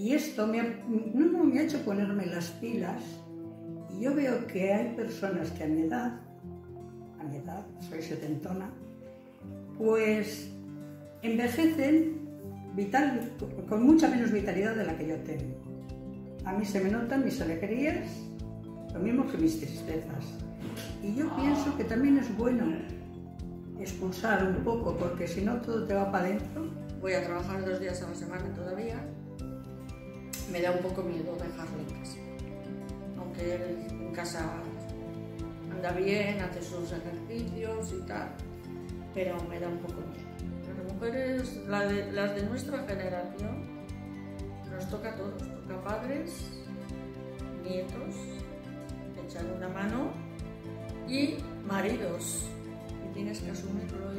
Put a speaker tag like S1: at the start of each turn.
S1: Y esto me ha, no, me ha hecho ponerme las pilas. Y yo veo que hay personas que a mi edad, a mi edad, soy setentona, pues envejecen vital, con mucha menos vitalidad de la que yo tengo. A mí se me notan mis alegrías, lo mismo que mis tristezas. Y yo pienso que también es bueno expulsar un poco, porque si no todo te va para adentro.
S2: Voy a trabajar dos días a la semana todavía me da un poco miedo dejarlo en casa. Él en casa anda bien, hace sus ejercicios y tal, pero me da un poco miedo. Las mujeres, las de nuestra generación, nos toca a todos, toca padres, nietos, echar una mano y maridos. Y tienes que asumirlo